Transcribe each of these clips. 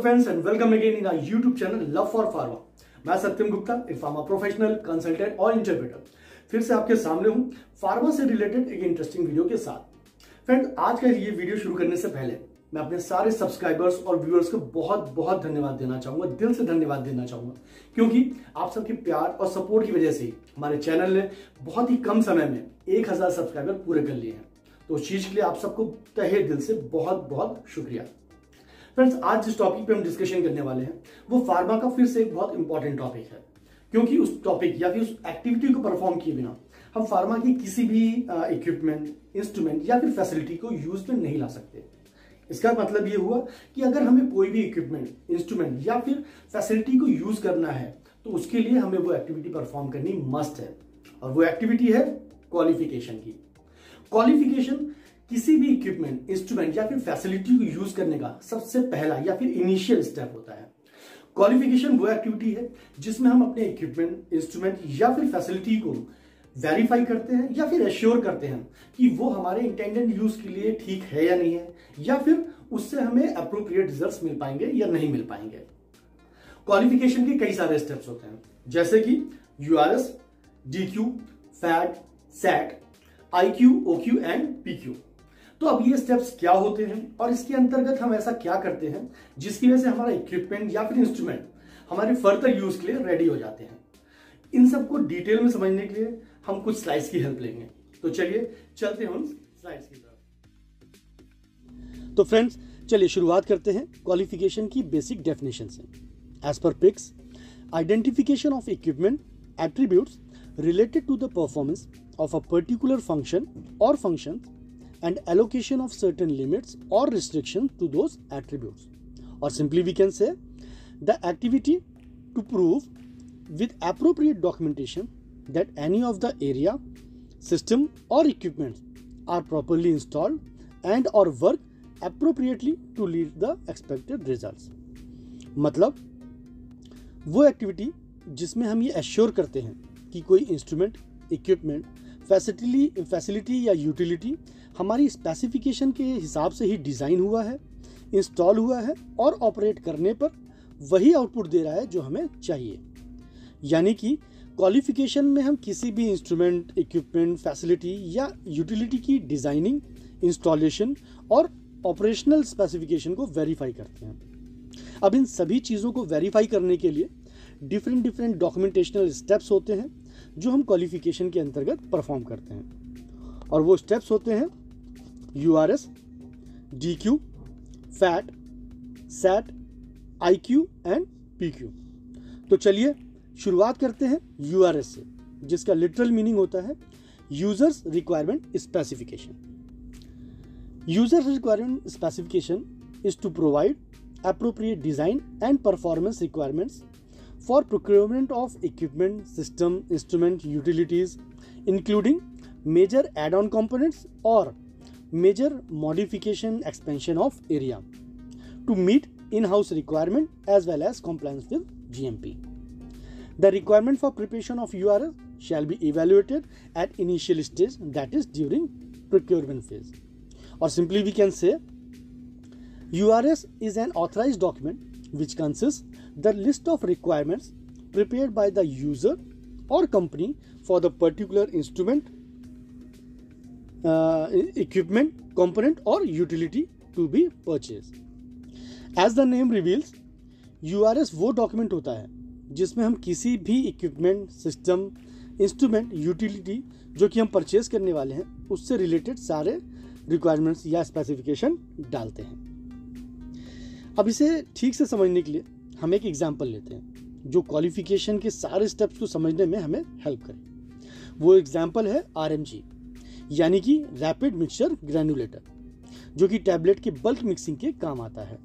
Friends and welcome again in YouTube channel love for pharma मैं सत्यम गुप्ता, एक pharma professional consultant और interpreter फिर से आपके सामने हूँ फार्मा से रिलेटेड एक इंटरेस्टिंग वीडियो के साथ. फ्रेंड आज का ये वीडियो शुरू करने से पहले मैं अपने सारे सब्सक्राइबर्स और व्यूअर्स को बहुत बहुत धन्यवाद देना चाहूँगा, दिल से धन्यवाद देना चाहूँगा. क्योंकि आप सबके प्यार और सपोर्ट की वजह से हमारे चैनल ने बहुत ही कम समय में एक हज़ार सब्सक्राइबर पूरे कर लिए हैं. तो चीज़ के लिए आप सबको तहे दिल से बहुत बहुत शुक्रिया. फ्रेंड्स, आज जिस टॉपिक पे हम डिस्कशन करने वाले हैं, वो फार्मा का फिर से एक बहुत इंपॉर्टेंट टॉपिक है। क्योंकि उस टॉपिक या फिर उस एक्टिविटी को परफॉर्म किए बिना हम फार्मा की किसी भी इक्विपमेंट इंस्ट्रूमेंट या फिर फैसिलिटी को यूज़ में नहीं ला सकते। इसका मतलब ये हुआ कि अगर हमें कोई भी इक्विपमेंट इंस्ट्रूमेंट या फिर फैसिलिटी को यूज़ करना है तो उसके लिए हमें वो एक्टिविटी परफॉर्म करनी मस्ट है। और वो एक्टिविटी है क्वालिफिकेशन की। क्वालिफिकेशन किसी भी इक्विपमेंट इंस्ट्रूमेंट या फिर फैसिलिटी को यूज़ करने का सबसे पहला या फिर इनिशियल स्टेप होता है। क्वालिफिकेशन वो एक्टिविटी है जिसमें हम अपने इक्विपमेंट इंस्ट्रूमेंट या फिर फैसिलिटी को वेरीफाई करते हैं या फिर एश्योर करते हैं कि वो हमारे इंटेंडेड यूज़ के लिए ठीक है या नहीं है, या फिर उससे हमें अप्रोप्रिएट रिज़ल्ट मिल पाएँगे या नहीं मिल पाएँगे। क्वालिफिकेशन के कई सारे स्टेप्स होते हैं। जैसे कि U R S D Q FAT SAT I Q O Q and PQ तो अब ये स्टेप्स क्या होते हैं? और इसके अंतर्गत हम ऐसा क्या करते हैं? जिसकी वजह से हमारा इक्विपमेंट या फिर इंस्ट्रूमेंट हमारे फर्दर यूज़ के लिए रेडी हो जाते हैं। इन सबको डिटेल में समझने के लिए हम कुछ स्लाइड्स की हेल्प लेंगे। तो चलिए, चलते हैं उन स्लाइड्स की तरफ़। तो फ्रेंड्स चलिए शुरुआत करते हैं क्वालिफिकेशन की बेसिक डेफिनेशन से। As per PICS identification of equipment attributes related to the performance of a particular function or functions and allocation of certain limits or restrictions to those attributes. Or simply we can say the activity to prove with appropriate documentation that any of the area, system or equipment are properly installed and or work appropriately to lead the expected results. मतलब वो activity जिसमें हम ये assure करते हैं कि कोई instrument equipment facility facility या यूटिलिटी हमारी स्पेसिफिकेशन के हिसाब से ही डिज़ाइन हुआ है इंस्टॉल हुआ है और ऑपरेट करने पर वही आउटपुट दे रहा है जो हमें चाहिए। यानी कि क्वालिफिकेशन में हम किसी भी इंस्ट्रूमेंट इक्विपमेंट फैसिलिटी या यूटिलिटी की डिज़ाइनिंग इंस्टॉलेशन और ऑपरेशनल स्पेसिफिकेशन को वेरीफाई करते हैं। अब इन सभी चीज़ों को वेरीफाई करने के लिए डिफरेंट डिफरेंट डॉक्यूमेंटेशनल स्टेप्स होते हैं, जो हम क्वालिफिकेशन के अंतर्गत परफॉर्म करते हैं। और वो स्टेप्स होते हैं U R S D Q FAT SAT I Q and P Q तो चलिए, शुरुआत करते हैं यू आर एस से, जिसका लिटरल मीनिंग होता है users requirement specification users requirement specification is to provide appropriate design and performance requirements for procurement of equipment system instrument utilities including major add on components और major modification expansion of area to meet in-house requirement as well as compliance with GMP. The requirement for preparation of URL shall be evaluated at initial stage that is during procurement phase. Or simply we can say URS is an authorized document which consists the list of requirements prepared by the user or company for the particular instrument, equipment, component or utility to be purchased. As the name reveals, URS वो document होता है जिसमें हम किसी भी equipment system instrument utility जो कि हम परचेज करने वाले हैं उससे रिलेटेड सारे रिक्वायरमेंट्स या स्पेसिफिकेशन डालते हैं। अब इसे ठीक से समझने के लिए हम एक एग्ज़ाम्पल लेते हैं जो क्वालिफिकेशन के सारे स्टेप्स को समझने में हमें हेल्प करे। वो एग्ज़ाम्पल है आर यानी कि रैपिड मिक्सचर ग्रैनुलेटर जो कि टैबलेट के बल्क मिक्सिंग के काम आता है।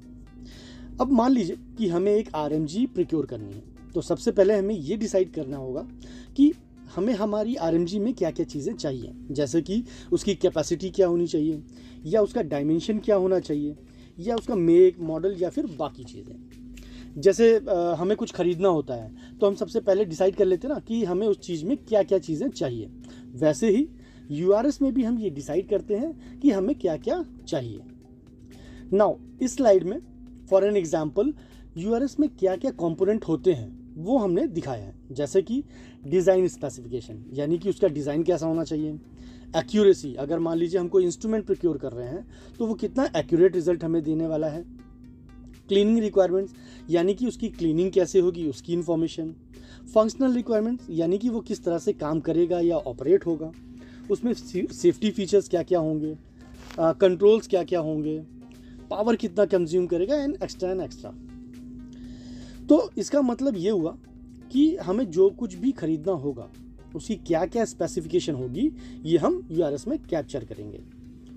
अब मान लीजिए कि हमें एक आर प्रिक्योर करनी है तो सबसे पहले हमें ये डिसाइड करना होगा कि हमें हमारी आरएमजी में क्या क्या चीज़ें चाहिए। जैसे कि उसकी कैपेसिटी क्या होनी चाहिए या उसका डायमेंशन क्या होना चाहिए या उसका मेक मॉडल या फिर बाकी चीज़ें। जैसे आ, हमें कुछ ख़रीदना होता है तो हम सबसे पहले डिसाइड कर लेते हैं ना कि हमें उस चीज़ में क्या क्या चीज़ें चाहिए। वैसे ही URS में भी हम ये डिसाइड करते हैं कि हमें क्या क्या चाहिए। नाउ, इस स्लाइड में, फॉर एन एग्ज़ाम्पल यू में क्या क्या कॉम्पोनेंट होते हैं, वो हमने दिखाया है। जैसे कि डिज़ाइन स्पेसिफिकेशन, यानी कि उसका डिज़ाइन कैसा होना चाहिए। एक्यूरेसी, अगर मान लीजिए हम कोई इंस्ट्रूमेंट प्रोक्योर कर रहे हैं तो वो कितना एक्यूरेट रिज़ल्ट हमें देने वाला है। क्लीनिंग रिक्वायरमेंट्स, यानी कि उसकी क्लीनिंग कैसे होगी, उसकी इन्फॉर्मेशन। फंक्शनल रिक्वायरमेंट्स, यानी कि वो किस तरह से काम करेगा या ऑपरेट होगा। उसमें सेफ्टी फीचर्स क्या क्या होंगे? कंट्रोल्स क्या क्या होंगे? पावर कितना कंज्यूम करेगा एंड एक्स्ट्रा एंड एक्स्ट्रा तो इसका मतलब ये हुआ कि हमें जो कुछ भी खरीदना होगा, उसकी क्या क्या स्पेसिफिकेशन होगी, ये हम यूआरएस में कैप्चर करेंगे।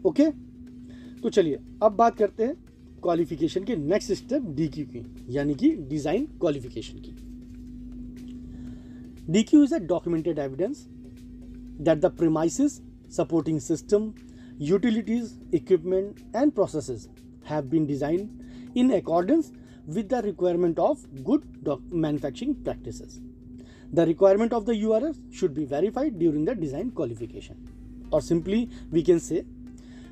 ओके तो चलिए, अब बात करते हैं क्वालिफिकेशन के नेक्स्ट स्टेप डी क्यू की, यानी कि डिज़ाइन क्वालिफिकेशन की। D Q is a documented evidence that the premises, supporting system, utilities, equipment, and processes have been designed in accordance with the requirement of good manufacturing practices. The requirement of the URS should be verified during the design qualification. Or simply, we can say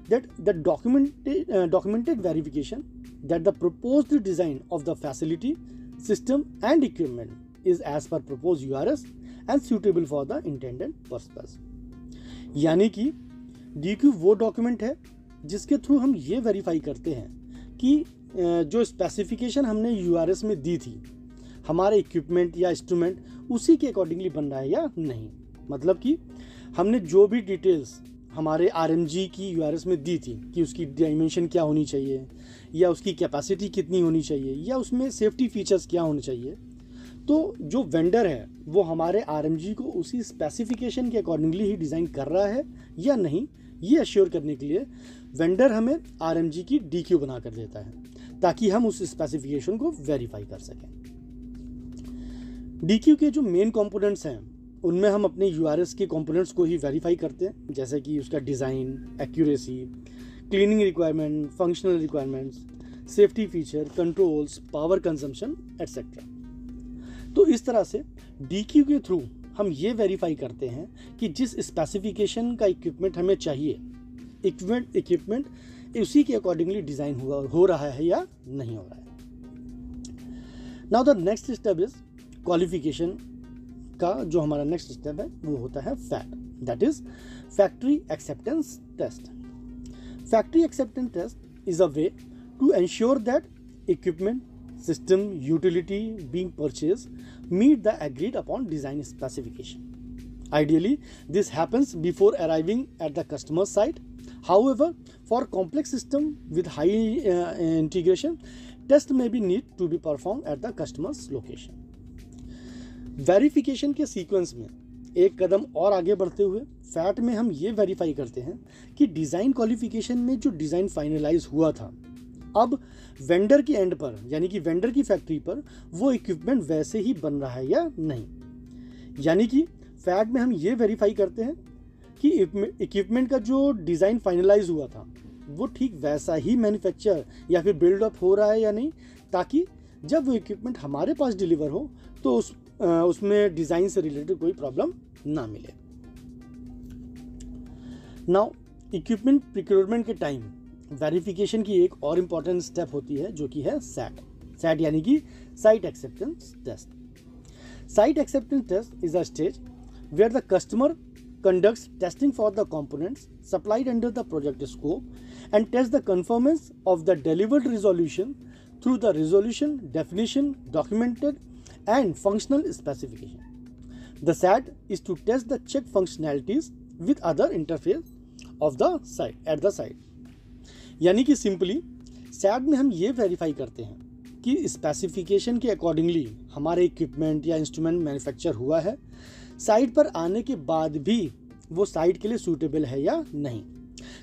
that the documented, uh, documented verification that the proposed design of the facility, system, and equipment is as per proposed URS and suitable for the intended purpose. यानी कि D Q वो document है, जिसके through हम ये verify करते हैं कि जो स्पेसिफिकेशन हमने यू आर एस में दी थी, हमारे इक्विपमेंट या इंस्ट्रूमेंट उसी के अकॉर्डिंगली बन रहा है या नहीं मतलब कि, हमने जो भी डिटेल्स हमारे आर एम जी की यू आर एस में दी थी, कि उसकी डायमेंशन क्या होनी चाहिए, या उसकी कैपेसिटी कितनी होनी चाहिए, या उसमें सेफ्टी फीचर्स क्या होने चाहिए तो जो वेंडर है, वो हमारे आरएमजी को उसी स्पेसिफिकेशन के अकॉर्डिंगली ही डिज़ाइन कर रहा है या नहीं, ये अश्योर करने के लिए वेंडर हमें आरएमजी की डी क्यू बना कर देता है, ताकि हम उस स्पेसिफिकेशन को वेरीफाई कर सकें। डीक्यू के जो मेन कंपोनेंट्स हैं, उनमें हम अपने यूआरएस के कंपोनेंट्स को ही वेरीफाई करते हैं, जैसे कि उसका design accuracy cleaning requirement functional requirements safety feature controls power consumption etcetera तो इस तरह से डीक्यू के थ्रू हम ये वेरीफाई करते हैं कि जिस स्पेसिफिकेशन का इक्विपमेंट हमें चाहिए इक्विपमेंट इक्विपमेंट उसी के अकॉर्डिंगली डिज़ाइन हुआ, हो रहा है या नहीं हो रहा है। Now the next step is qualification का जो हमारा नेक्स्ट स्टेप है, वो होता है FAT that is factory acceptance test factory acceptance test is a way to ensure that equipment system utility being purchased meet the agreed upon design specification. Ideally, this happens before arriving at the customer site. However, for complex system with high uh, integration, test may be need to be performed at the customer's location. Verification के sequence में एक कदम और आगे बढ़ते हुए fat में हम ये वेरीफाई करते हैं कि डिज़ाइन क्वालिफिकेशन में जो डिज़ाइन फाइनलाइज हुआ था अब वेंडर की एंड पर, यानी कि वेंडर की फैक्ट्री पर, वो इक्विपमेंट वैसे ही बन रहा है या नहीं? यानी कि फैट में हम ये वेरीफाई करते हैं कि इक्विपमेंट का जो डिज़ाइन फाइनलाइज हुआ था, वो ठीक वैसा ही मैन्युफैक्चर या फिर बिल्डअप हो रहा है या नहीं? ताकि जब वो इक्विपमेंट हमारे पास डिलीवर हो तो उस उसमें डिज़ाइन से रिलेटेड कोई प्रॉब्लम ना मिले। नाउ इक्विपमेंट प्रिक्योरमेंट के टाइम वेरिफिकेशन की एक और इंपॉर्टेंट स्टेप होती है, जो कि है सैट सैट यानी कि site acceptance test site acceptance test is a stage where the customer conducts testing for the components supplied under the project scope and test the conformance of the delivered resolution through the resolution definition documented and functional specification the SAT is to test the check functionalities with other interface of the site at the site यानी कि simply sad में हम ये verify करते हैं कि specification के accordingly हमारे इक्विपमेंट या इंस्ट्रूमेंट मैन्युफैक्चर हुआ है। साइट पर आने के बाद भी वो साइट के लिए सूटेबल है या नहीं।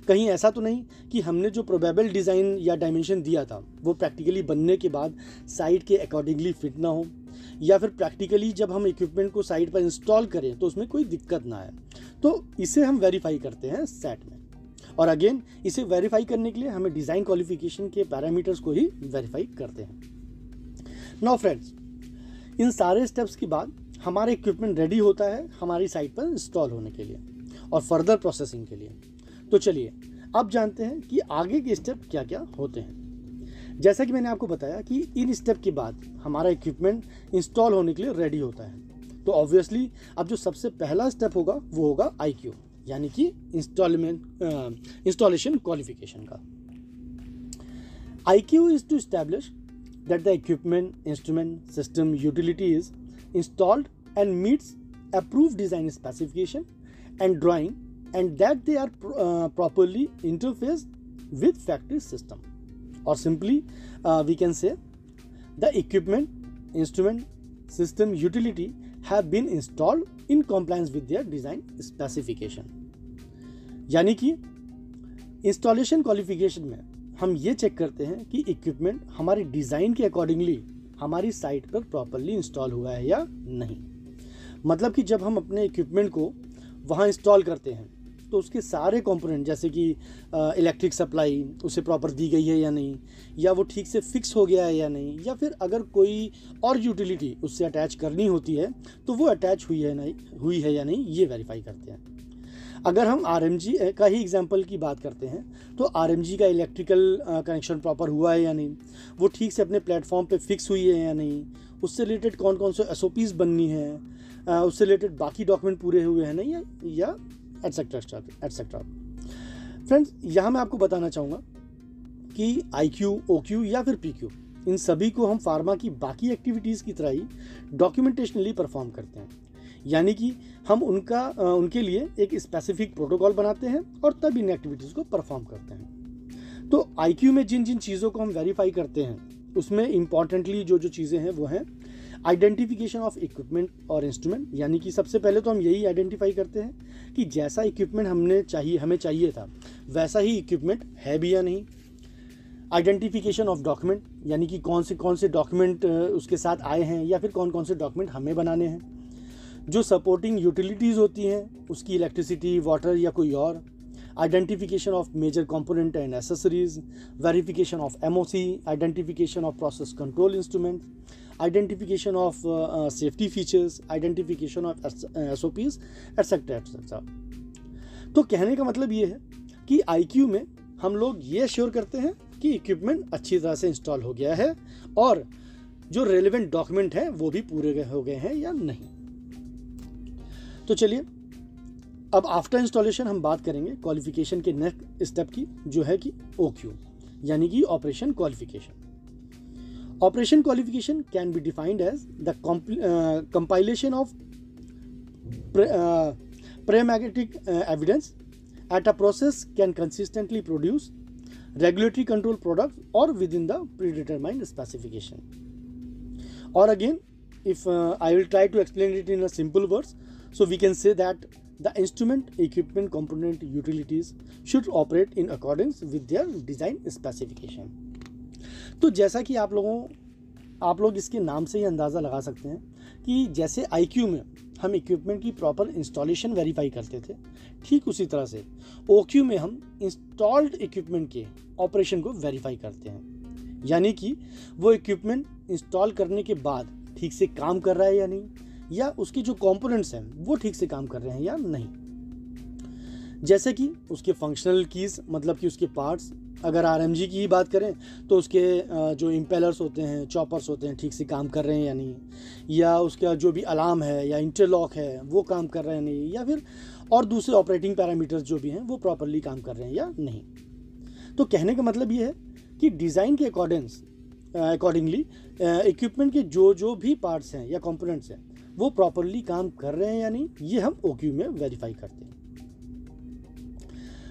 कहीं ऐसा तो नहीं कि हमने जो प्रोबेबल डिज़ाइन या डायमेंशन दिया था, वो प्रैक्टिकली बनने के बाद साइट के अकॉर्डिंगली फिट ना हो। या फिर प्रैक्टिकली जब हम इक्विपमेंट को साइट पर इंस्टॉल करें तो उसमें कोई दिक्कत ना आए। तो इसे हम वेरीफाई करते हैं सेट में। और अगेन इसे वेरीफाई करने के लिए हमें डिज़ाइन क्वालिफिकेशन के पैरामीटर्स को ही वेरीफाई करते हैं। नाउ फ्रेंड्स इन सारे स्टेप्स के बाद हमारा इक्विपमेंट रेडी होता है हमारी साइट पर इंस्टॉल होने के लिए और फर्दर प्रोसेसिंग के लिए। तो चलिए, अब जानते हैं कि आगे के स्टेप क्या क्या होते हैं। जैसा कि मैंने आपको बताया कि इन स्टेप के बाद हमारा इक्विपमेंट इंस्टॉल होने के लिए रेडी होता है। तो ऑब्वियसली अब जो सबसे पहला स्टेप होगा, वो होगा IQ यानी कि इंस्टॉलमेंट इंस्टॉलेशन क्वालिफिकेशन का। I Q is to establish that the equipment instrument system utility is installed and meets approve design specification and drawing and that they are properly interface with factory system simply uh, we can say the equipment instrument system utility have been installed in compliance with their design specification यानी कि installation qualification में हम ये check करते हैं कि equipment हमारे design के अकॉर्डिंगली हमारी साइट पर प्रॉपरली इंस्टॉल हुआ है या नहीं। मतलब कि जब हम अपने इक्विपमेंट को वहाँ इंस्टॉल करते हैं तो उसके सारे कंपोनेंट जैसे कि इलेक्ट्रिक सप्लाई उसे प्रॉपर दी गई है या नहीं, या वो ठीक से फिक्स हो गया है या नहीं, या फिर अगर कोई और यूटिलिटी उससे अटैच करनी होती है तो वो अटैच हुई है नहीं, हुई है या नहीं, ये वेरीफाई करते हैं। अगर हम आरएमजी का ही एग्ज़ाम्पल की बात करते हैं तो RMG का इलेक्ट्रिकल कनेक्शन प्रॉपर हुआ है या नहीं, वो ठीक से अपने प्लेटफॉर्म पे फिक्स हुई है या नहीं, उससे रिलेटेड कौन कौन से एस बननी है उससे रिलेटेड बाकी डॉक्यूमेंट पूरे हुए हैं नहीं या एटसेट्रा एटसेट्रा फ्रेंड्स यहाँ मैं आपको बताना चाहूँगा कि आई क्यू ओ क्यू या फिर पी क्यू इन सभी को हम फार्मा की बाकी एक्टिविटीज़ की तरह ही डॉक्यूमेंटेशनली परफॉर्म करते हैं। यानी कि हम उनका उनके लिए एक स्पेसिफिक प्रोटोकॉल बनाते हैं और तब इन एक्टिविटीज़ को परफॉर्म करते हैं। तो आईक्यू में जिन जिन चीज़ों को हम वेरीफाई करते हैं, उसमें इंपॉर्टेंटली जो जो चीज़ें हैं वो हैं आइडेंटिफिकेशन ऑफ़ इक्विपमेंट और इंस्ट्रूमेंट यानी कि सबसे पहले तो हम यही आइडेंटिफाई करते हैं कि जैसा इक्विपमेंट हमने चाहिए, हमें चाहिए था, वैसा ही इक्विपमेंट है भी या नहीं। आइडेंटिफिकेशन ऑफ़ डॉक्यूमेंट यानी कि कौन से कौन से डॉक्यूमेंट उसके साथ आए हैं या फिर कौन कौन से डॉक्यूमेंट हमें बनाने हैं। जो सपोर्टिंग यूटिलिटीज़ होती हैं, उसकी इलेक्ट्रिसिटी वाटर या कोई और। Identification of major component and accessories verification of MOC identification of process control instrument identification of uh, uh, safety features identification of SOPs etc etc तो कहने का मतलब ये है कि आई क्यू में हम लोग ये श्योर करते हैं कि इक्विपमेंट अच्छी तरह से इंस्टॉल हो गया है और जो रेलिवेंट डॉक्यूमेंट है वो भी पूरे हो गए हैं या नहीं। तो चलिए अब आफ्टर इंस्टॉलेशन हम बात करेंगे क्वालिफिकेशन के नेक्स्ट स्टेप की जो है कि ओ क्यू यानी कि operation qualification Operation qualification can be defined as the uh, compilation of pre- uh, pragmatic uh, evidence at a process can consistently produce regulatory control products or within the predetermined specification. Or again, if uh, I will try to explain it in a simple words, so we can say that the instrument, equipment, component, utilities should operate in accordance with their design specification. तो जैसा कि आप लोगों, आप लोग इसके नाम से ही अंदाज़ा लगा सकते हैं कि जैसे आईक्यू में हम इक्विपमेंट की प्रॉपर इंस्टॉलेशन वेरीफाई करते थे, ठीक उसी तरह से ओक्यू में हम इंस्टॉल्ड इक्विपमेंट के ऑपरेशन को वेरीफाई करते हैं। यानी कि वो इक्विपमेंट इंस्टॉल करने के बाद ठीक से काम कर रहा है या नहीं, या उसके जो कंपोनेंट्स हैं, वो ठीक से काम कर रहे हैं या नहीं। जैसे कि उसके फंक्शनल कीज़ मतलब कि उसके पार्ट्स अगर आरएमजी की ही बात करें तो उसके जो इम्पेलर्स होते हैं चॉपर्स होते हैं, ठीक से काम कर रहे हैं या नहीं, या उसका जो भी अलार्म है, या इंटरलॉक है, वो काम कर रहे हैं नहीं, या फिर और दूसरे ऑपरेटिंग पैरामीटर्स जो भी हैं, वो प्रॉपरली काम कर रहे हैं या नहीं। तो कहने का मतलब ये है कि डिज़ाइन के अकॉर्डेंस अकॉर्डिंगली इक्विपमेंट के जो जो भी पार्ट्स हैं या कंपोनेंट्स हैं, वो प्रॉपरली काम कर रहे हैं या नहीं, ये हम ओक्यू में वेरीफाई करते हैं।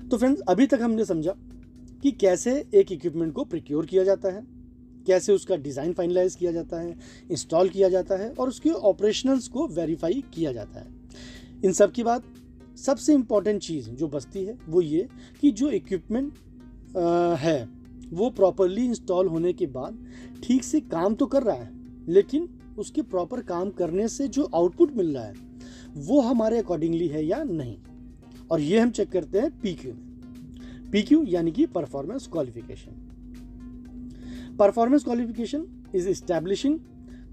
तो फ्रेंड्स अभी तक हमने समझा कि कैसे एक इक्विपमेंट को प्रिक्योर किया जाता है, कैसे उसका डिज़ाइन फाइनलाइज किया जाता है इंस्टॉल किया जाता है और उसके ऑपरेशनल्स को वेरीफाई किया जाता है। इन सब की बात, सबसे इंपॉर्टेंट चीज़ जो बचती है वो ये कि जो इक्विपमेंट है, वो प्रॉपरली इंस्टॉल होने के बाद ठीक से काम तो कर रहा है, लेकिन उसके प्रॉपर काम करने से जो आउटपुट मिल रहा है, वो हमारे अकॉर्डिंगली है या नहीं? और ये हम चेक करते हैं पी क्यू में। PQ यानी कि performance qualification performance qualification is establishing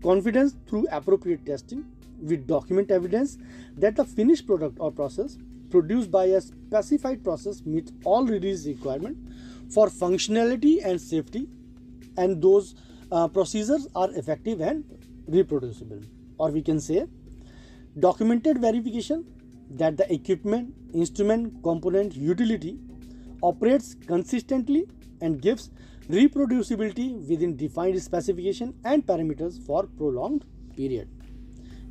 confidence through appropriate testing with document evidence that the finished product or process produced by a specified process meets all release requirement for functionality and safety and those uh, procedures are effective and reproducible or we can say documented verification that the equipment instrument component utility operates consistently and gives reproducibility within defined specification and parameters for prolonged period.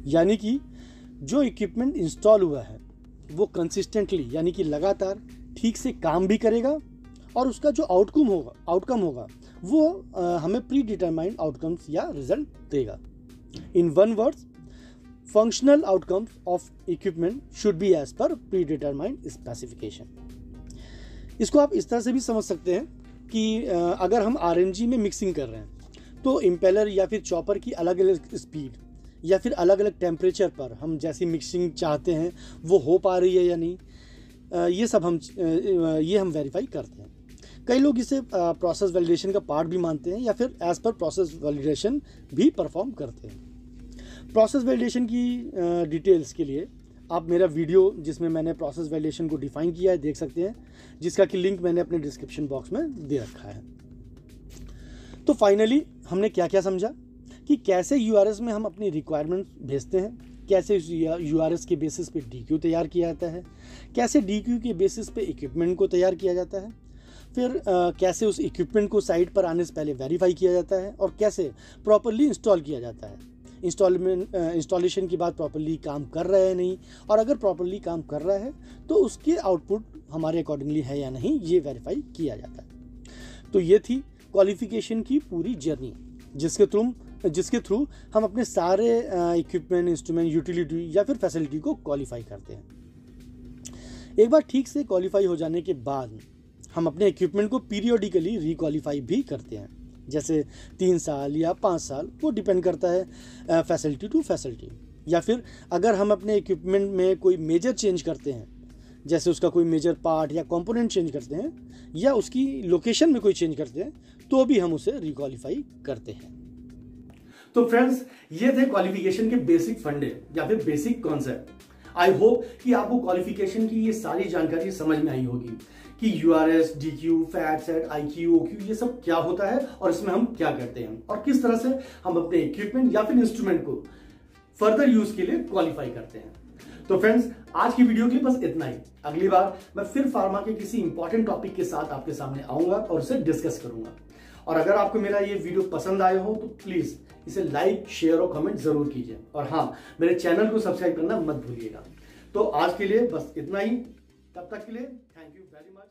यानी कि जो equipment install हुआ है वो consistently यानी कि लगातार ठीक से काम भी करेगा और उसका जो आउटकम होगा आउटकम होगा वो आ, हमें प्री डिटरमाइंड आउटकम्स या रिज़ल्ट देगा। In one words outcomes of equipment should be as per pre determined specification इसको आप इस तरह से भी समझ सकते हैं कि अगर हम आरएनजी में मिक्सिंग कर रहे हैं तो इम्पेलर या फिर चॉपर की अलग अलग स्पीड या फिर अलग अलग टेम्परेचर पर हम जैसी मिक्सिंग चाहते हैं, वो हो पा रही है या नहीं ये सब हम ये हम वेरीफाई करते हैं। कई लोग इसे प्रोसेस वैलिडेशन का पार्ट भी मानते हैं या फिर एज पर प्रोसेस वैलिडेशन भी परफॉर्म करते हैं। प्रोसेस वैलिडेशन की डिटेल्स के लिए आप मेरा वीडियो जिसमें मैंने प्रोसेस वैलिडेशन को डिफाइन किया है देख सकते हैं जिसका कि लिंक मैंने अपने डिस्क्रिप्शन बॉक्स में दे रखा है। तो फाइनली हमने क्या क्या समझा? कि कैसे यूआरएस में हम अपनी रिक्वायरमेंट भेजते हैं कैसे यू के बेसिस पे डी तैयार किया जाता है कैसे डीक्यू के बेसिस पे इक्विपमेंट को तैयार किया जाता है फिर आ, कैसे उस इक्विपमेंट को साइट पर आने से पहले वेरीफाई किया जाता है और कैसे प्रॉपरली इंस्टॉल किया जाता है। इंस्टॉलमेंट इंस्टॉलेशन के बाद प्रॉपरली काम कर रहा है नहीं? और अगर प्रॉपरली काम कर रहा है तो उसके आउटपुट हमारे अकॉर्डिंगली है या नहीं, ये वेरीफाई किया जाता है। तो ये थी क्वालिफिकेशन की पूरी जर्नी जिसके थ्रू जिसके थ्रू हम अपने सारे इक्विपमेंट इंस्ट्रूमेंट यूटिलिटी या फिर फैसिलिटी को क्वालिफाई करते हैं। एक बार ठीक से क्वालिफाई हो जाने के बाद हम अपने इक्विपमेंट को पीरियोडिकली रिक्वालीफाई भी करते हैं। जैसे तीन साल या पाँच साल, वो डिपेंड करता है फैसिलिटी टू फैसिलिटी या फिर अगर हम अपने इक्विपमेंट में कोई मेजर चेंज करते हैं, जैसे उसका कोई मेजर पार्ट या कंपोनेंट चेंज करते हैं, या उसकी लोकेशन में कोई चेंज करते हैं तो भी हम उसे रिक्वालीफाई करते हैं। तो फ्रेंड्स ये थे क्वालिफिकेशन के बेसिक फंडे या फिर बेसिक कॉन्सेप्ट आई होप कि आपको क्वालिफिकेशन की ये सारी जानकारी समझ में आई होगी कि U R S D Q FAT SAT I Q O Q ये सब क्या होता है और इसमें हम क्या करते हैं और किस तरह से हम अपने इक्विपमेंट या फिर इंस्ट्रूमेंट को फर्दर यूज़ के लिए क्वालिफाई करते हैं। तो फ्रेंड्स आज की वीडियो के लिए बस इतना ही। अगली बार मैं फिर फार्मा के किसी इंपॉर्टेंट टॉपिक के साथ आपके सामने आऊँगा और उसे डिस्कस करूँगा। और अगर आपको मेरा ये वीडियो पसंद आया हो तो प्लीज़ इसे लाइक शेयर और कमेंट ज़रूर कीजिए। और हाँ मेरे चैनल को सब्सक्राइब करना मत भूलिएगा। तो आज के लिए बस इतना ही। तब तक के लिए थैंक यू वेरी मच